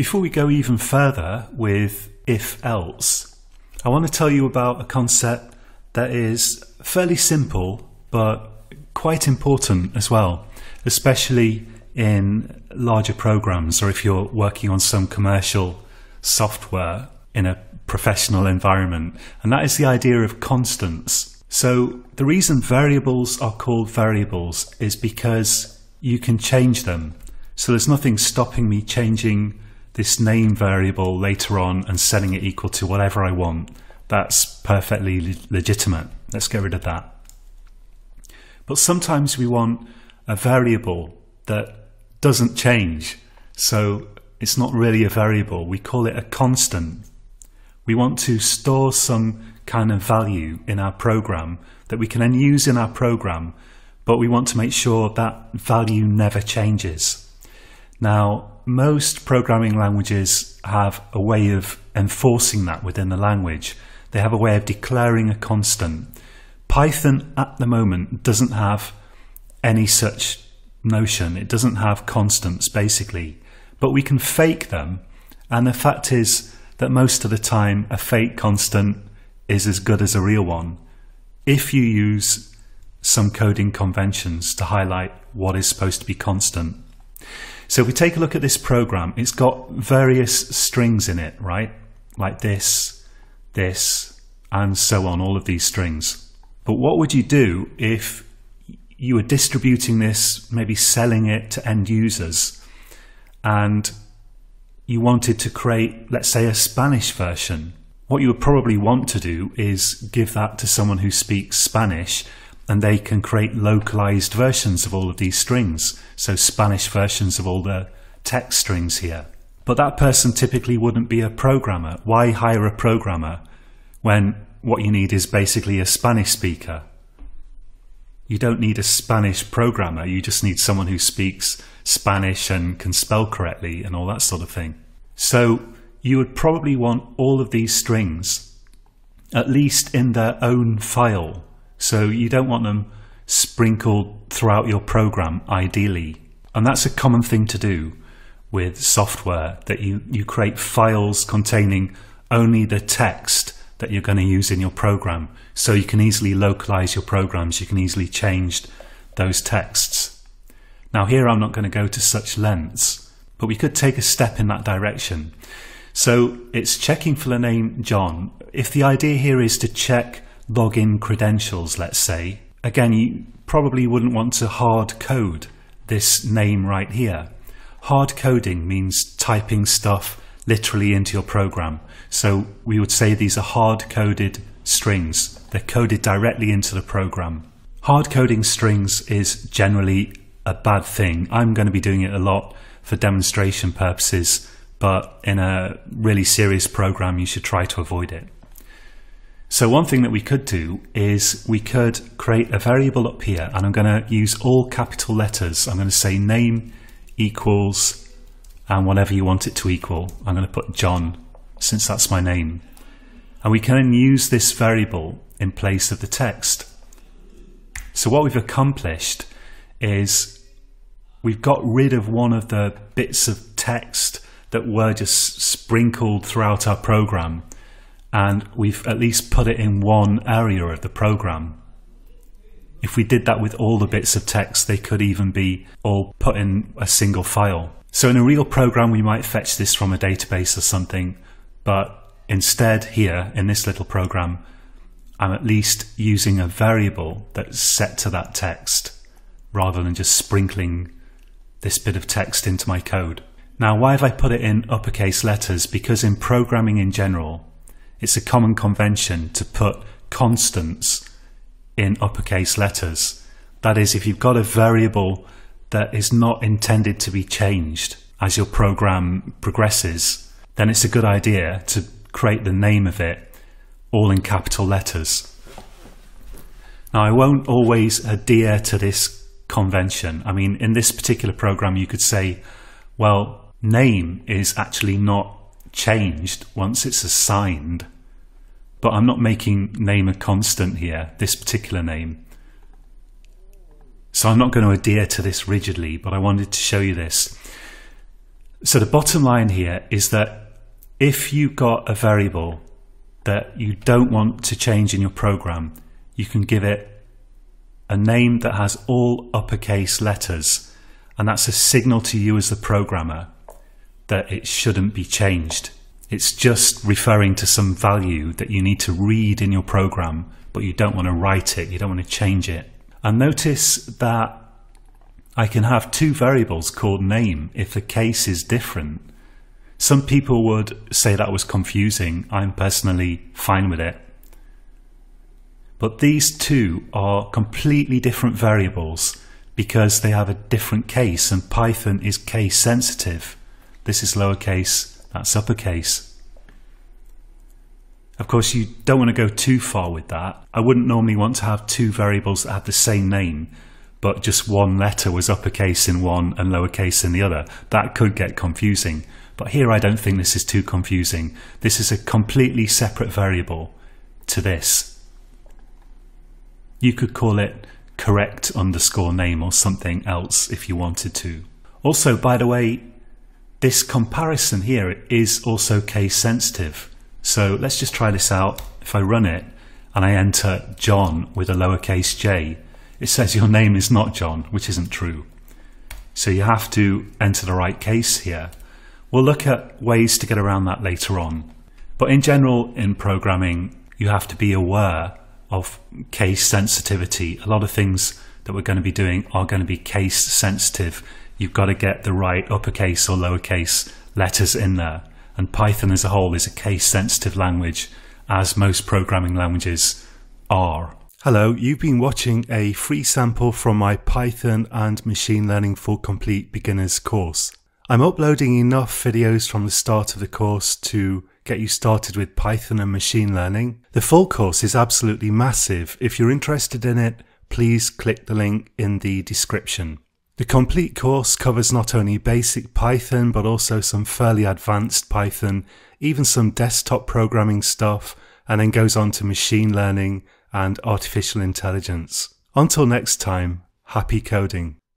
Before we go even further with if else, I want to tell you about a concept that is fairly simple but quite important as well, especially in larger programs or if you're working on some commercial software in a professional environment. And that is the idea of constants. So the reason variables are called variables is because you can change them. So there's nothing stopping me changing this name variable later on and setting it equal to whatever I want. That's perfectly le legitimate. Let's get rid of that. But sometimes we want a variable that doesn't change. So it's not really a variable. We call it a constant. We want to store some kind of value in our program that we can then use in our program, but we want to make sure that value never changes. Now, most programming languages have a way of enforcing that within the language. They have a way of declaring a constant. Python at the moment doesn't have any such notion. It doesn't have constants basically, but we can fake them. And the fact is that most of the time a fake constant is as good as a real one if you use some coding conventions to highlight what is supposed to be constant. So if we take a look at this program, it's got various strings in it, right? Like this, this, and so on, all of these strings. But what would you do if you were distributing this, maybe selling it to end users, and you wanted to create, let's say, a Spanish version? What you would probably want to do is give that to someone who speaks Spanish and they can create localized versions of all of these strings. So Spanish versions of all the text strings here. But that person typically wouldn't be a programmer. Why hire a programmer when what you need is basically a Spanish speaker? You don't need a Spanish programmer. You just need someone who speaks Spanish and can spell correctly and all that sort of thing. So you would probably want all of these strings, at least in their own file, so you don't want them sprinkled throughout your program, ideally. And that's a common thing to do with software, that you, you create files containing only the text that you're going to use in your program. So you can easily localize your programs, you can easily change those texts. Now here I'm not going to go to such lengths, but we could take a step in that direction. So it's checking for the name John. If the idea here is to check login credentials, let's say, again, you probably wouldn't want to hard code this name right here. Hard coding means typing stuff literally into your program. So we would say these are hard coded strings. They're coded directly into the program. Hard coding strings is generally a bad thing. I'm going to be doing it a lot for demonstration purposes, but in a really serious program, you should try to avoid it. So one thing that we could do is we could create a variable up here and I'm going to use all capital letters. I'm going to say name equals and whatever you want it to equal. I'm going to put John since that's my name. And we can use this variable in place of the text. So what we've accomplished is we've got rid of one of the bits of text that were just sprinkled throughout our program and we've at least put it in one area of the program. If we did that with all the bits of text, they could even be all put in a single file. So in a real program, we might fetch this from a database or something, but instead here in this little program, I'm at least using a variable that's set to that text rather than just sprinkling this bit of text into my code. Now, why have I put it in uppercase letters? Because in programming in general, it's a common convention to put constants in uppercase letters. That is, if you've got a variable that is not intended to be changed as your program progresses, then it's a good idea to create the name of it all in capital letters. Now, I won't always adhere to this convention. I mean, in this particular program, you could say, well, name is actually not changed once it's assigned. But I'm not making name a constant here, this particular name. So I'm not going to adhere to this rigidly, but I wanted to show you this. So the bottom line here is that if you've got a variable that you don't want to change in your program, you can give it a name that has all uppercase letters. And that's a signal to you as the programmer that it shouldn't be changed. It's just referring to some value that you need to read in your program, but you don't want to write it, you don't want to change it. And notice that I can have two variables called name if the case is different. Some people would say that was confusing. I'm personally fine with it. But these two are completely different variables because they have a different case and Python is case sensitive. This is lowercase, that's uppercase. Of course, you don't want to go too far with that. I wouldn't normally want to have two variables that have the same name but just one letter was uppercase in one and lowercase in the other. That could get confusing. But here I don't think this is too confusing. This is a completely separate variable to this. You could call it correct underscore name or something else if you wanted to. Also, by the way, this comparison here is also case sensitive. So let's just try this out. If I run it and I enter John with a lowercase j, it says your name is not John, which isn't true. So you have to enter the right case here. We'll look at ways to get around that later on. But in general, in programming, you have to be aware of case sensitivity. A lot of things that we're going to be doing are going to be case sensitive. You've got to get the right uppercase or lowercase letters in there. And Python as a whole is a case sensitive language, as most programming languages are. Hello, you've been watching a free sample from my Python and Machine Learning for Complete Beginners course. I'm uploading enough videos from the start of the course to get you started with Python and machine learning. The full course is absolutely massive. If you're interested in it, please click the link in the description. The complete course covers not only basic Python, but also some fairly advanced Python, even some desktop programming stuff, and then goes on to machine learning and artificial intelligence. Until next time, happy coding.